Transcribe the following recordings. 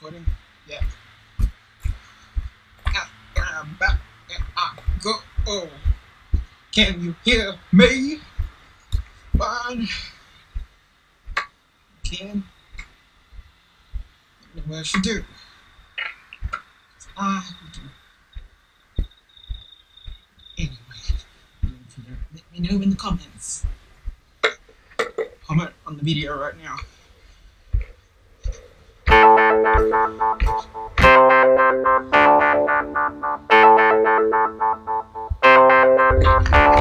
recording? Yeah. Ah, ah, back, ah, go. Oh. Can you hear me? Fine. Can. I what should do. Ah, do. Anyway, let me know in the comments. Comment on the video right now. Thank you.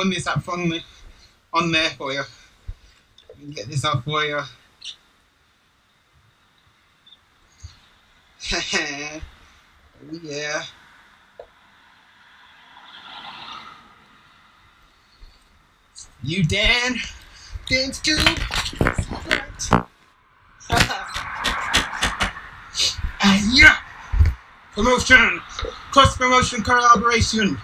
Putting this up on, the, on there for you. Get this up for you. oh yeah. You Dan? Dan's too? uh, yeah! Promotion! Cross promotion collaboration!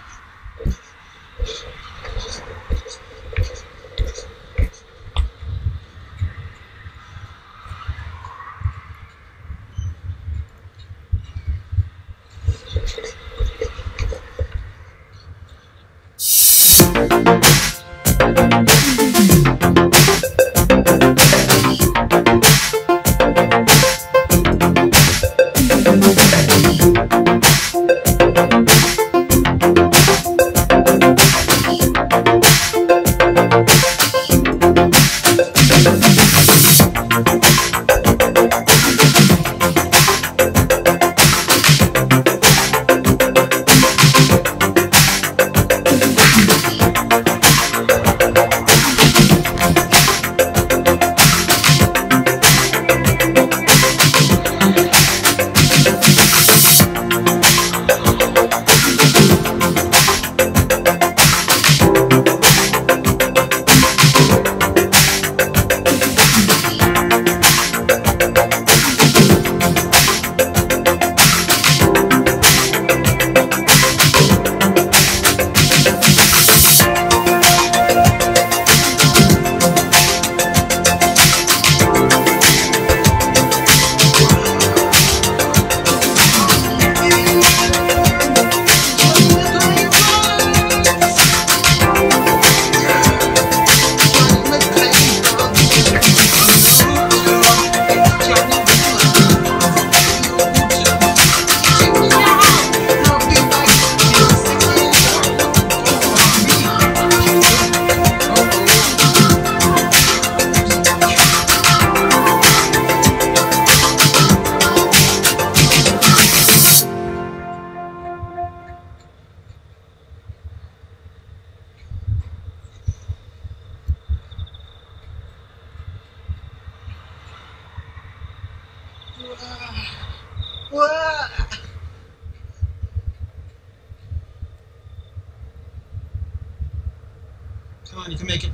Come on, you can make it.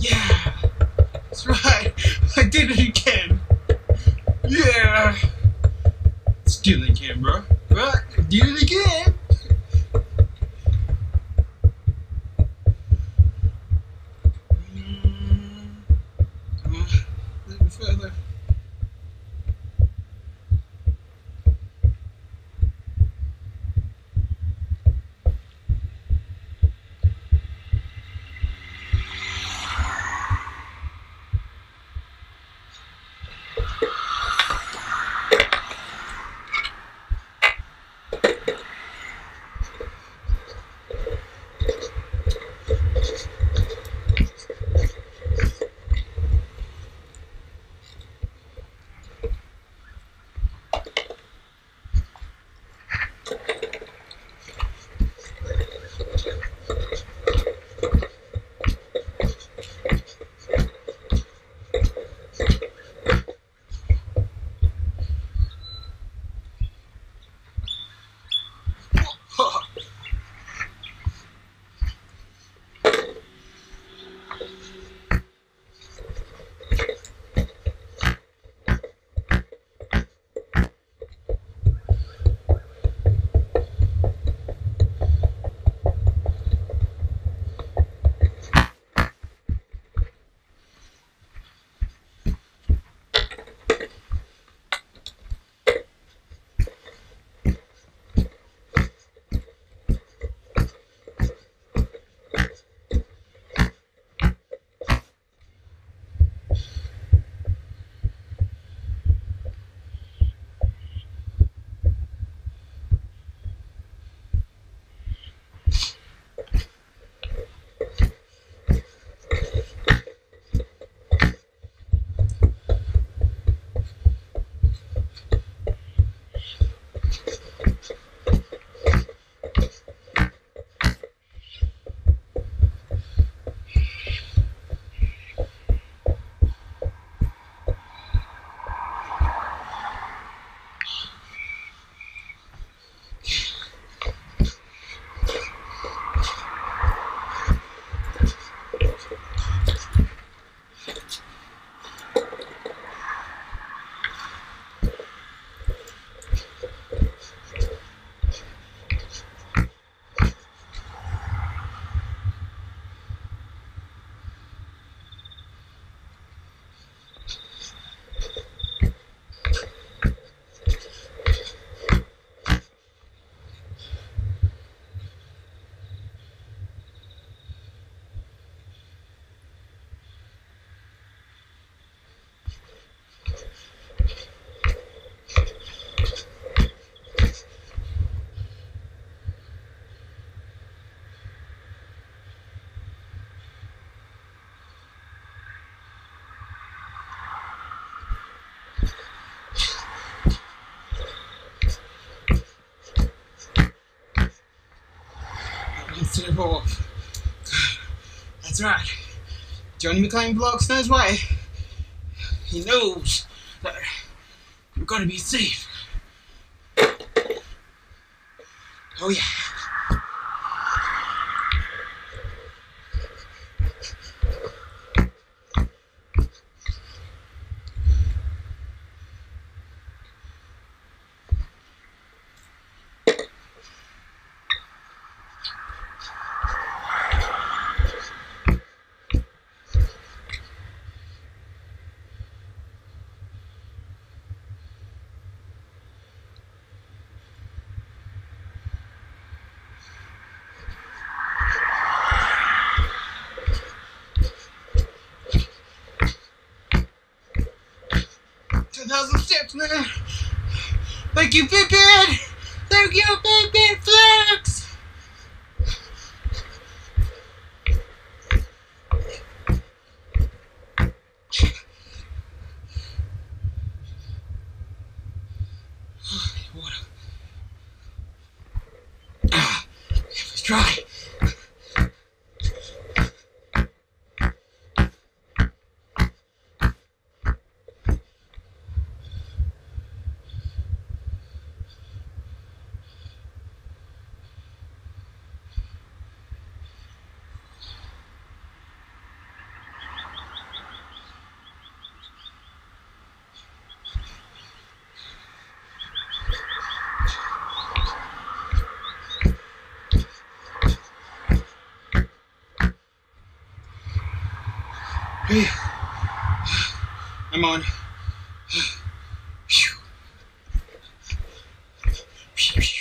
Yeah, that's right. I did it again. Yeah. Still again, bro. Right, did it again. That's right. Johnny McLean Vlogs knows why. He knows that you're gonna be safe. Oh yeah. Steps, man. Thank you, Fitbit. Thank you, Fitbit Flex. Water. Ah, try. I'm on. Phew. Phew.